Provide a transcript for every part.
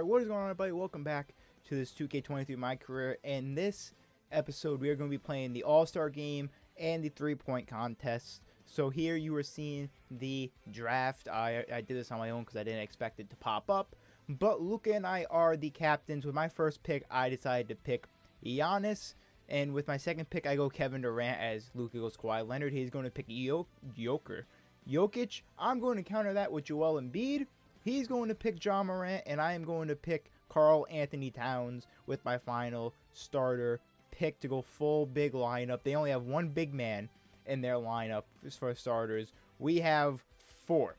Alright, what is going on everybody? Welcome back to this 2K23 My Career. In this episode, we are going to be playing the All-Star Game and the three-point contest. So here you are seeing the draft. I, I did this on my own because I didn't expect it to pop up. But Luka and I are the captains. With my first pick, I decided to pick Giannis. And with my second pick, I go Kevin Durant as Luka goes Kawhi Leonard. He's going to pick Joker. Jokic. I'm going to counter that with Joel Embiid. He's going to pick Ja Morant, and I am going to pick Karl-Anthony Towns with my final starter pick to go full big lineup. They only have one big man in their lineup for starters. We have four.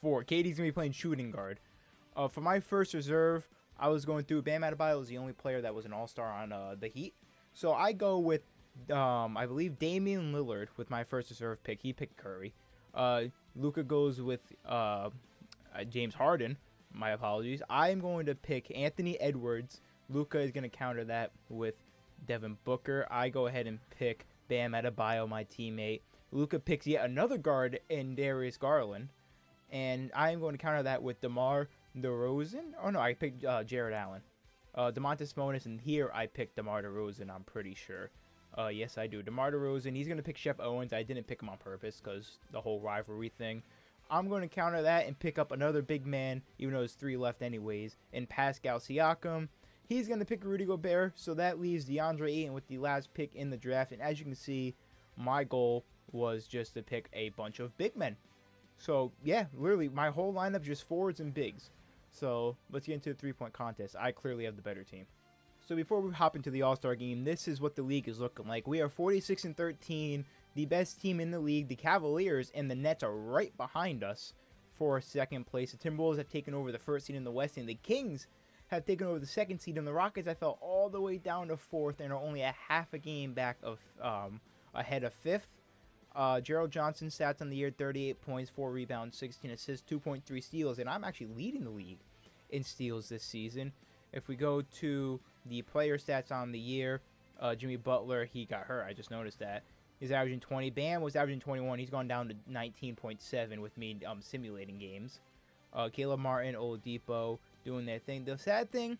Four. KD's going to be playing shooting guard. Uh, for my first reserve, I was going through Bam Adebayo was the only player that was an all-star on uh, the Heat. So I go with, um, I believe, Damian Lillard with my first reserve pick. He picked Curry. Uh, Luka goes with uh, uh, James Harden. My apologies. I am going to pick Anthony Edwards. Luka is going to counter that with Devin Booker. I go ahead and pick Bam Adebayo, my teammate. Luka picks yet another guard in Darius Garland. And I am going to counter that with DeMar DeRozan. Oh, no, I picked uh, Jarrett Allen. Uh, Domantas Sabonis, and here I picked DeMar DeRozan, I'm pretty sure. Uh, yes, I do. DeMar DeRozan, he's going to pick Shep Owens. I didn't pick him on purpose because the whole rivalry thing. I'm going to counter that and pick up another big man, even though there's three left anyways, in Pascal Siakam. He's going to pick Rudy Gobert, so that leaves DeAndre Ayton with the last pick in the draft. And as you can see, my goal was just to pick a bunch of big men. So, yeah, literally, my whole lineup just forwards and bigs. So, let's get into the three-point contest. I clearly have the better team. So before we hop into the All-Star game, this is what the league is looking like. We are 46 and 13 the best team in the league, the Cavaliers, and the Nets are right behind us for second place. The Timberwolves have taken over the first seed in the West, and the Kings have taken over the second seed. And the Rockets, I fell all the way down to fourth and are only a half a game back of um, ahead of fifth. Uh, Gerald Johnson stats on the year 38 points, 4 rebounds, 16 assists, 2.3 steals, and I'm actually leading the league in steals this season. If we go to the player stats on the year, uh, Jimmy Butler, he got hurt. I just noticed that. He's averaging 20. Bam was averaging 21. He's gone down to 19.7 with me um, simulating games. Uh, Caleb Martin, Oladipo doing their thing. The sad thing,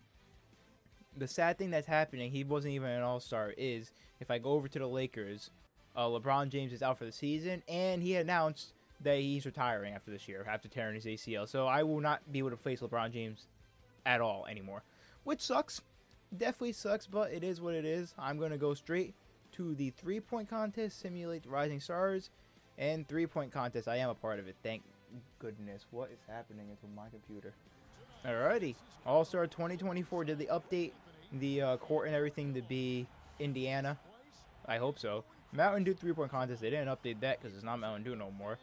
the sad thing that's happening, he wasn't even an All-Star, is if I go over to the Lakers, uh, LeBron James is out for the season, and he announced that he's retiring after this year, after tearing his ACL. So I will not be able to face LeBron James at all anymore, which sucks. Definitely sucks, but it is what it is. I'm going to go straight to the three-point contest, simulate rising stars, and three-point contest. I am a part of it. Thank goodness. What is happening into my computer? Alrighty. All-Star 2024. Did they update the uh, court and everything to be Indiana? I hope so. Mountain Dew three-point contest. They didn't update that because it's not Mountain Dew no more.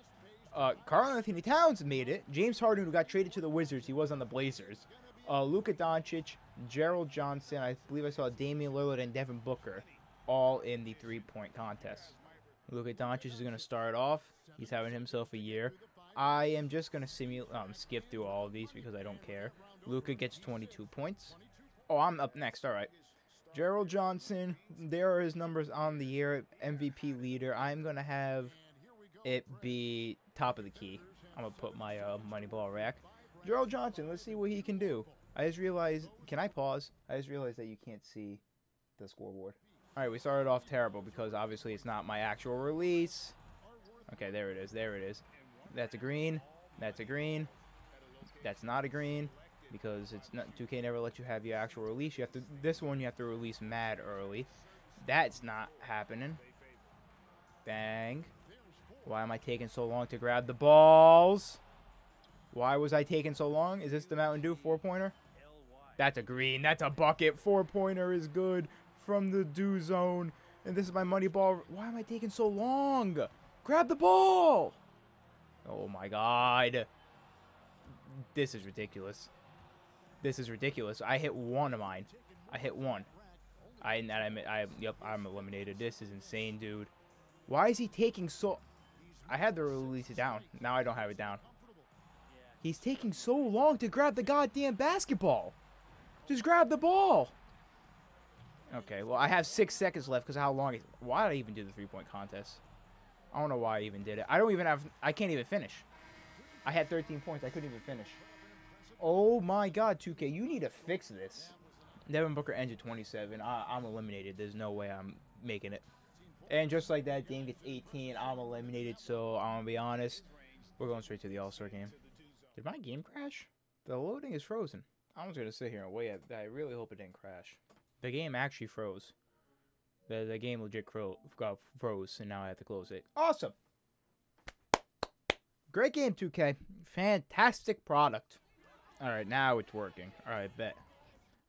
Uh, Karl-Anthony Towns made it. James Harden, who got traded to the Wizards, he was on the Blazers. Uh, Luka Doncic, Gerald Johnson, I believe I saw Damian Lillard and Devin Booker all in the three-point contest. Luka Doncic is going to start off. He's having himself a year. I am just going to simulate, um, skip through all of these because I don't care. Luka gets 22 points. Oh, I'm up next. All right. Gerald Johnson, there are his numbers on the year. MVP leader. I'm going to have it be top of the key. I'm going to put my uh, money ball rack. Gerald Johnson, let's see what he can do. I just realized, can I pause? I just realized that you can't see the scoreboard. Alright, we started off terrible because obviously it's not my actual release. Okay, there it is. There it is. That's a green. That's a green. That's not a green because it's not 2K never let you have your actual release. You have to this one you have to release mad early. That's not happening. Bang. Why am I taking so long to grab the balls? Why was I taking so long? Is this the Mountain Dew four-pointer? That's a green. That's a bucket. Four-pointer is good from the Dew zone. And this is my money ball. Why am I taking so long? Grab the ball. Oh my god. This is ridiculous. This is ridiculous. I hit one of mine. I hit one. I, I, I, yep, I'm eliminated. This is insane, dude. Why is he taking so... I had to release it down. Now I don't have it down. He's taking so long to grab the goddamn basketball. Just grab the ball. Okay, well, I have six seconds left because how long... Is... Why did I even do the three-point contest? I don't know why I even did it. I don't even have... I can't even finish. I had 13 points. I couldn't even finish. Oh my God, 2K, you need to fix this. Devin Booker ends at 27. I, I'm eliminated. There's no way I'm making it. And just like that, Dame gets 18. I'm eliminated. So I'm gonna be honest. We're going straight to the All Star game. Did my game crash? The loading is frozen. I'm just gonna sit here and wait. I really hope it didn't crash. The game actually froze. The, the game legit cro- got froze, and now I have to close it. Awesome. Great game, 2K. Fantastic product. All right, now it's working. All right, bet.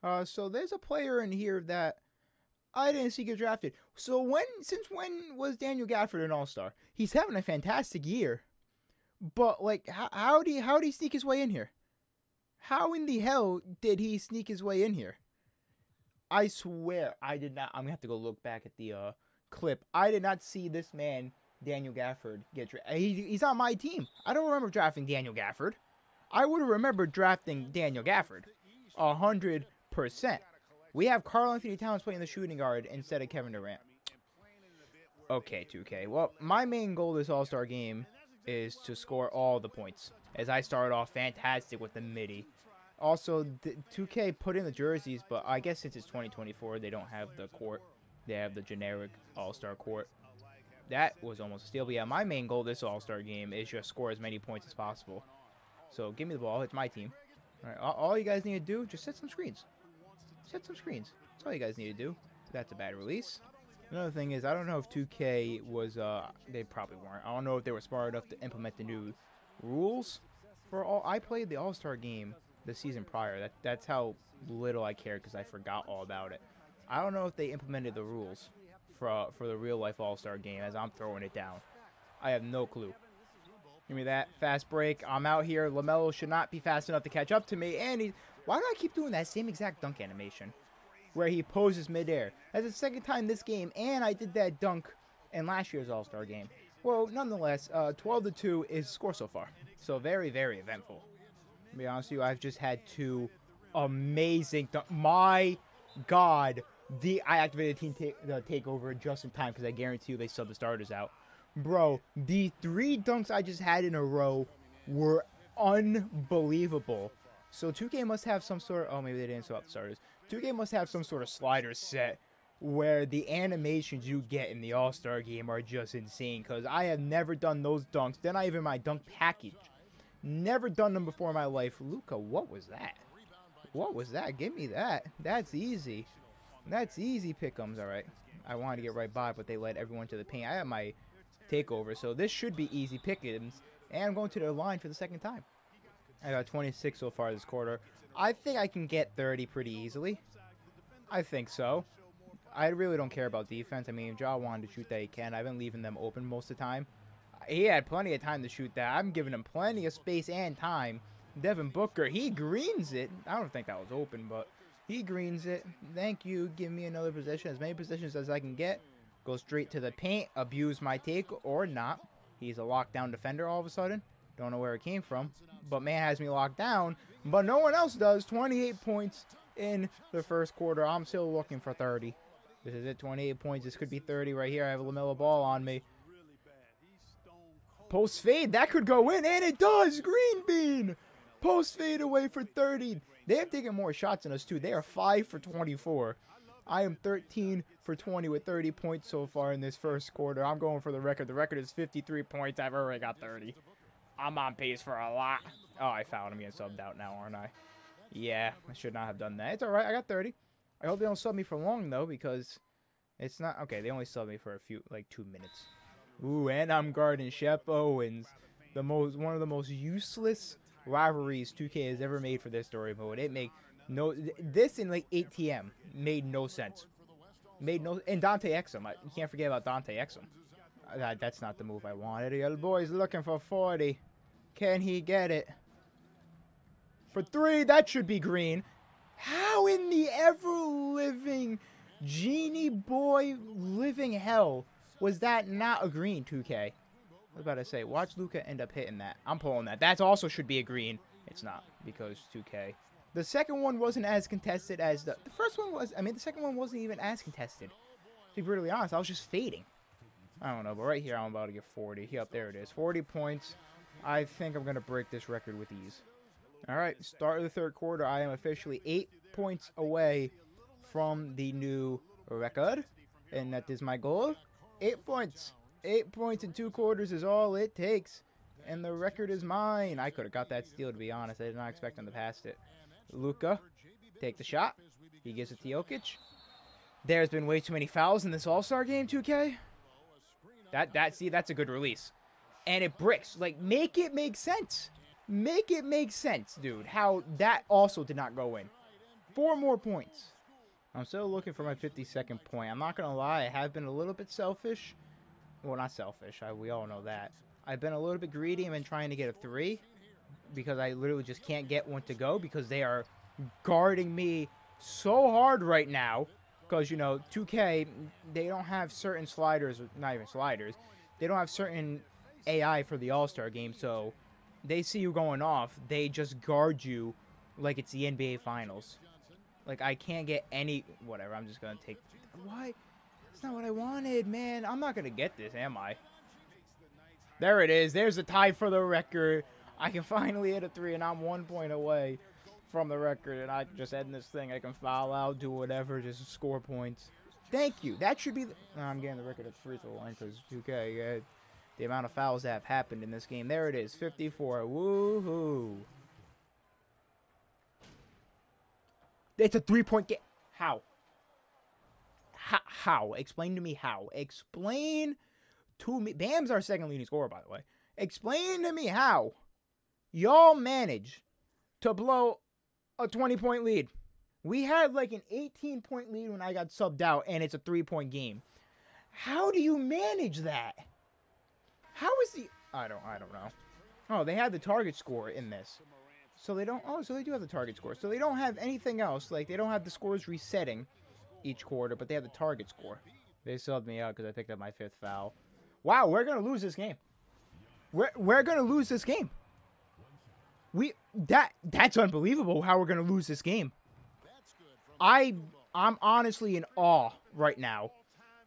Uh, so there's a player in here that I didn't see get drafted. So when, since when was Daniel Gafford an All Star? He's having a fantastic year, but like, how how did he, how did he sneak his way in here? How in the hell did he sneak his way in here? I swear I did not. I'm gonna have to go look back at the uh, clip. I did not see this man Daniel Gafford get drafted. He, he's on my team. I don't remember drafting Daniel Gafford. I would have remembered drafting Daniel Gafford, a hundred percent. We have Karl-Anthony Towns playing the shooting guard instead of Kevin Durant. Okay, 2K. Well, my main goal this All Star game is to score all the points. As I start off fantastic with the midi. Also, 2K put in the jerseys, but I guess since it's 2024, they don't have the court. They have the generic All Star court. That was almost a steal. But yeah, my main goal this All Star game is just score as many points as possible. So give me the ball. It's my team. All right, all, you guys need to do, just set some screens. Set some screens. That's all you guys need to do. That's a bad release. Another thing is, I don't know if 2K was, uh, they probably weren't. I don't know if they were smart enough to implement the new rules for all. I played the All Star game the season prior. That That's how little I cared because I forgot all about it. I don't know if they implemented the rules for, uh, for the real life All Star game as I'm throwing it down. I have no clue. Give me that fast break. I'm out here. LaMelo should not be fast enough to catch up to me. And he, why do I keep doing that same exact dunk animation? Where he poses midair. That's the second time this game, and I did that dunk in last year's All-Star game. Well, nonetheless, uh, 12 to 2 is score so far. So very, very eventful. Be honest with you, I've just had two amazing My God. The I activated team take, the takeover just in time because I guarantee you they sub the starters out. Bro, the three dunks I just had in a row were unbelievable. So 2K must have some sort of, oh, maybe they didn't swap the starters. 2K must have some sort of slider set where the animations you get in the All-Star game are just insane because I have never done those dunks. They're not even my dunk package. Never done them before in my life. Luka, what was that? What was that? Give me that. That's easy. That's easy pickums, all right. I wanted to get right by, but they led everyone to the paint. I have my takeover, so this should be easy pickums. And I'm going to the line for the second time. I got 26 so far this quarter. I think I can get 30 pretty easily. I think so. I really don't care about defense. I mean, if Ja wanted to shoot that, he can. I've been leaving them open most of the time. He had plenty of time to shoot that. I'm giving him plenty of space and time. Devin Booker, he greens it. I don't think that was open, but he greens it. Thank you. Give me another position. As many positions as I can get. Go straight to the paint. Abuse my take or not. He's a lockdown defender all of a sudden. Don't know where it came from. But man has me locked down. But no one else does. 28 points in the first quarter. I'm still looking for 30. This is it. 28 points. This could be 30 right here. I have a LaMelo ball on me. Post fade. That could go in. And it does. Green bean. Post fade away for 30. They have taken more shots than us, too. They are 5 for 24. I am 13 for 20 with 30 points so far in this first quarter. I'm going for the record. The record is 53 points. I've already got 30. I'm on pace for a lot. Oh, I found him getting subbed out now, aren't I? Yeah, I should not have done that. It's alright, I got 30. I hope they don't sub me for long, though, because it's not... Okay, they only sub me for a few, like, two minutes. Ooh, and I'm guarding Shep Owens. The most, one of the most useless rivalries 2K has ever made for this story mode. It make no... This in, like, ATM made no sense. Made no... And Dante Exum. I, you can't forget about Dante Exum. Uh, that's not the move I wanted. The other boy's looking for 40. Can he get it? For three, that should be green. How in the ever-living genie boy living hell was that not a green 2K? I was about to say, watch Luka end up hitting that. I'm pulling that. That also should be a green. It's not because 2K. The second one wasn't as contested as the, the first one was. I mean, the second one wasn't even as contested. To be brutally honest, I was just fading. I don't know, but right here I'm about to get 40. Yep, there it is. 40 points. I think I'm going to break this record with ease. All right, start of the third quarter. I am officially eight points away from the new record, and that is my goal. Eight points. Eight points in two quarters is all it takes, and the record is mine. I could have got that steal, to be honest. I did not expect him to pass it. Luka, take the shot. He gives it to Jokic. There's been way too many fouls in this All-Star game, 2K. That, that, see, that's a good release. And it bricks. Like, make it make sense. Make it make sense, dude. How that also did not go in. Four more points. I'm still looking for my 52nd point. I'm not going to lie. I have been a little bit selfish. Well, not selfish. I, we all know that. I've been a little bit greedy. I've been trying to get a three. Because I literally just can't get one to go. Because they are guarding me so hard right now. Because, you know, 2K, they don't have certain sliders. Not even sliders. They don't have certain AI for the All-Star game. So they see you going off, they just guard you like it's the NBA Finals. Like I can't get any whatever. I'm just gonna take. Why? That's not what I wanted, man. I'm not gonna get this, am I? There it is. There's a tie for the record. I can finally hit a three, and I'm one point away from the record. And I just end this thing. I can foul out, do whatever, just score points. Thank you. That should be. The, I'm getting the record at free throw line because 2K. Yeah, the amount of fouls that have happened in this game. There it is, 54. Woohoo. It's a three-point game. How? how? How? Explain to me how. Explain to me. Bam's our second leading scorer, by the way. Explain to me how y'all manage to blow a 20-point lead. We had like an 18-point lead when I got subbed out, and it's a three-point game. How do you manage that? How is the... I don't, I don't know. Oh, they had the target score in this. So they don't... Oh, so they do have the target score. So they don't have anything else. Like, they don't have the scores resetting each quarter, but they have the target score. They subbed me out because I picked up my fifth foul. Wow, we're going to lose this game. We're, we're going to lose this game. We... That That's unbelievable how we're going to lose this game. I... I'm honestly in awe right now.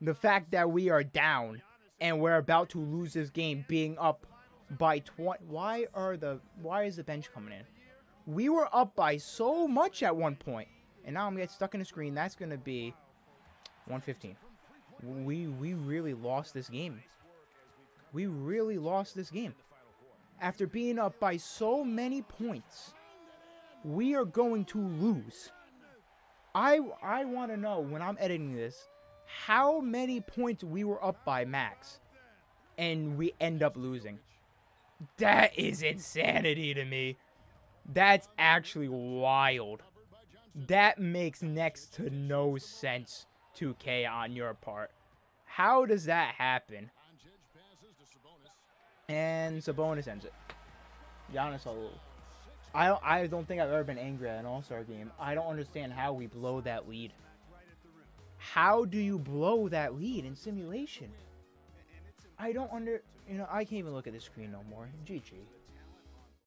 The fact that we are down and we're about to lose this game being up by 20 why are the why is the bench coming in we were up by so much at one point and now i'm getting stuck in the screen. That's going to be 115 we we really lost this game. We really lost this game. After being up by so many points we are going to lose. I i want to know when i'm editing this how many points we were up by max and we end up losing. That is insanity to me. That's actually wild. That makes next to no sense, 2K, on your part. How does that happen? And Sabonis ends it. Giannis I don't, I don't think I've ever been angry at an All-Star game. I don't understand how we blow that lead. How do you blow that lead in simulation? I don't under, you know, I can't even look at the screen no more. GG.